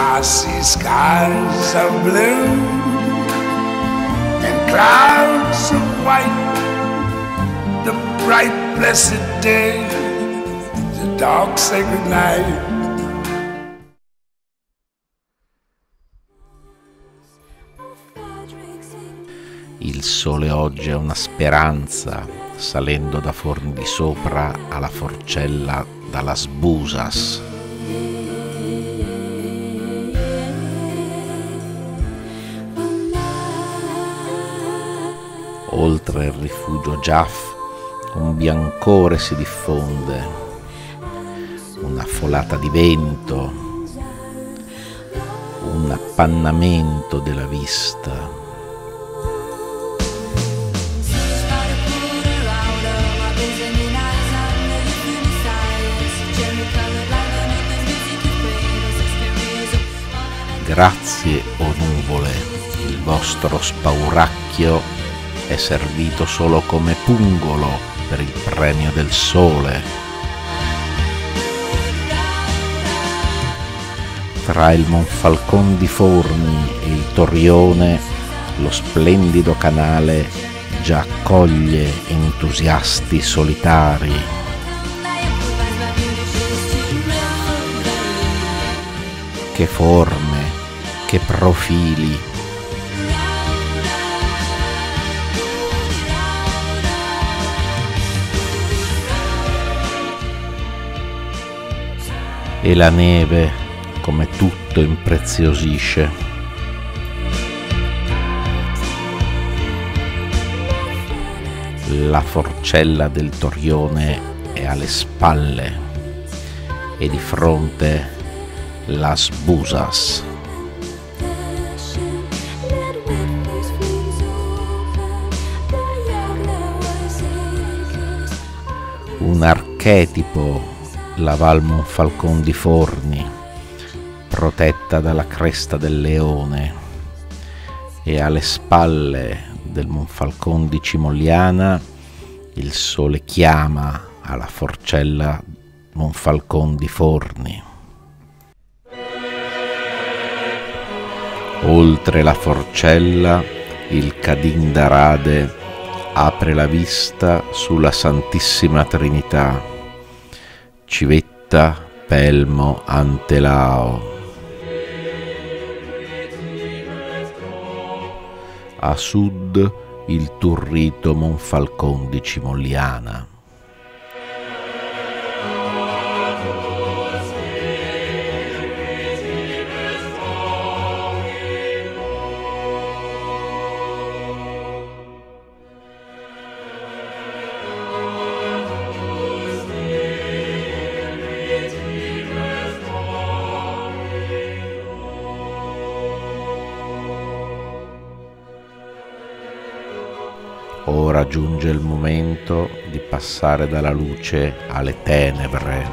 I see skies of blue and clouds of white. The bright, blessed day, the dark, sacred night. Il sole oggi è una speranza, salendo da forni di sopra alla forcella dalla Sbusas. Oltre il rifugio Jaff, un biancore si diffonde, una folata di vento, un appannamento della vista. Grazie, o nuvole, il vostro spauracchio è servito solo come pungolo per il premio del sole. Tra il Monfalcon di Forni e il Torrione, lo splendido canale già accoglie entusiasti solitari. Che forme, che profili. E la neve, come tutto, impreziosisce. La forcella del Torione è alle spalle e di fronte las Busas. un archetipo la Val Monfalcon di Forni, protetta dalla cresta del leone, e alle spalle del Monfalcon di Cimogliana il sole chiama alla forcella Monfalcon di Forni. Oltre la forcella il Cadin d'Arade apre la vista sulla Santissima Trinità, Civetta, Pelmo, Antelao. A sud il turrito Monfalcon di Cimogliana. Ora giunge il momento di passare dalla luce alle tenebre.